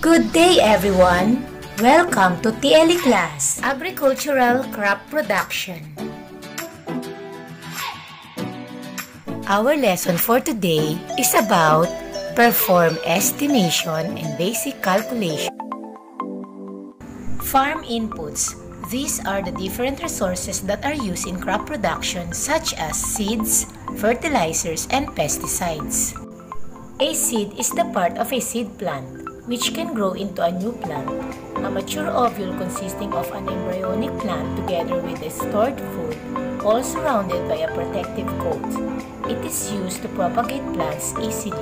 Good day everyone! Welcome to TLE class, Agricultural Crop Production. Our lesson for today is about perform estimation and basic calculation. Farm inputs. These are the different resources that are used in crop production such as seeds, fertilizers, and pesticides. A seed is the part of a seed plant which can grow into a new plant. A mature ovule consisting of an embryonic plant together with a stored food, all surrounded by a protective coat. It is used to propagate plants easily.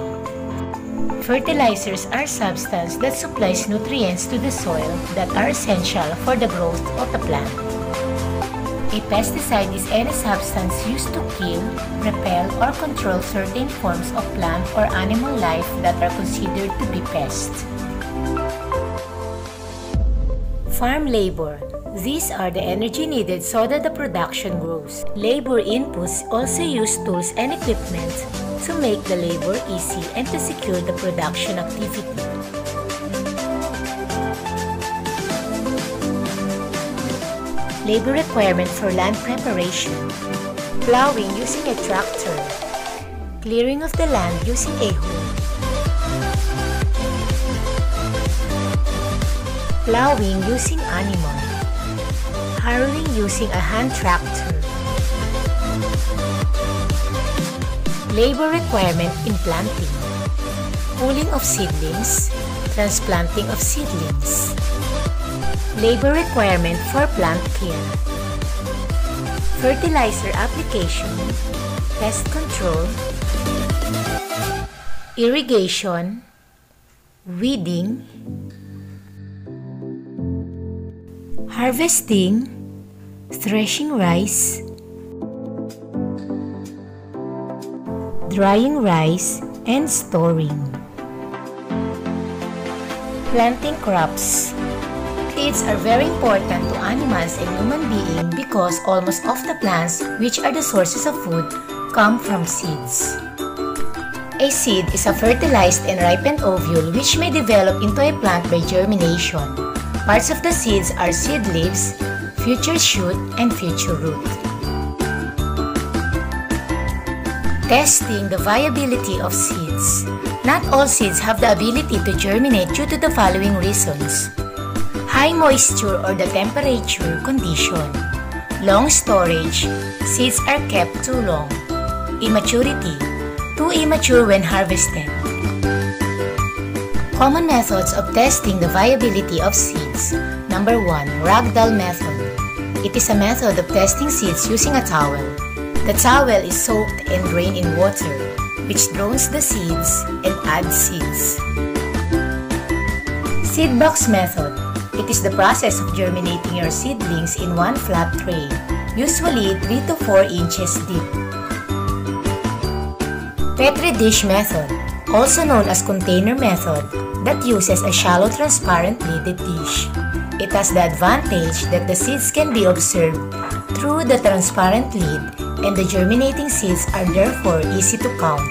Fertilizers are substances that supplies nutrients to the soil that are essential for the growth of the plant. A pesticide is any substance used to kill, repel, or control certain forms of plant or animal life that are considered to be pests. Farm labor. These are the energy needed so that the production grows. Labor inputs also use tools and equipment to make the labor easy and to secure the production activity. Labor requirement for land preparation. Plowing using a tractor. Clearing of the land using a hoe. Plowing using animal. Harrowing using a hand tractor. Labor requirement in planting. Pulling of seedlings. Transplanting of seedlings. Labor requirement for plant care. Fertilizer application. Pest control. Irrigation. Weeding. Harvesting. Threshing rice. Drying rice and storing. Planting crops. Seeds are very important to animals and human beings because almost all the plants, which are the sources of food, come from seeds. A seed is a fertilized and ripened ovule which may develop into a plant by germination. Parts of the seeds are seed leaves, future shoot, and future root. Testing the viability of seeds. Not all seeds have the ability to germinate due to the following reasons high moisture or the temperature condition, long storage, seeds are kept too long, immaturity, too immature when harvested. Common methods of testing the viability of seeds. Number 1. Ragdoll method. It is a method of testing seeds using a towel. The towel is soaked and drained in water, which drowns the seeds and adds seeds. Seed box method. It is the process of germinating your seedlings in one flat tray, usually 3 to 4 inches deep. Petri dish method, also known as container method, that uses a shallow transparent lidded dish. It has the advantage that the seeds can be observed through the transparent lid and the germinating seeds are therefore easy to count.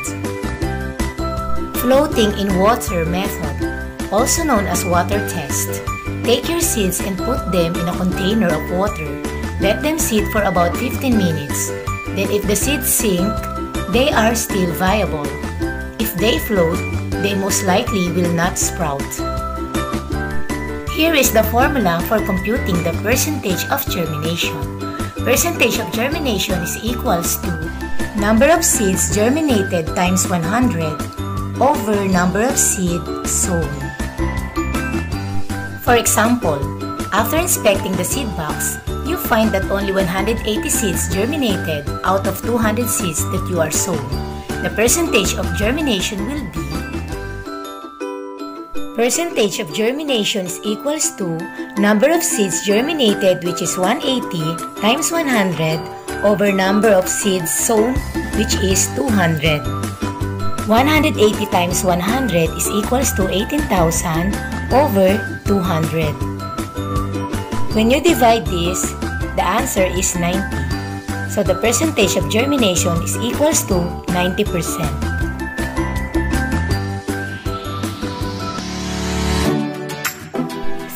Floating in water method, also known as water test. Take your seeds and put them in a container of water. Let them sit for about 15 minutes. Then if the seeds sink, they are still viable. If they float, they most likely will not sprout. Here is the formula for computing the percentage of germination. Percentage of germination is equals to number of seeds germinated times 100 over number of seeds sown. For example, after inspecting the seed box, you find that only 180 seeds germinated out of 200 seeds that you are sown. The percentage of germination will be Percentage of germination is equals to number of seeds germinated which is 180 times 100 over number of seeds sown which is 200. 180 times 100 is equals to 18,000 over 200. When you divide this, the answer is 90. So the percentage of germination is equals to 90%.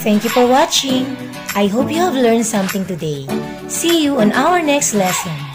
Thank you for watching. I hope you have learned something today. See you on our next lesson.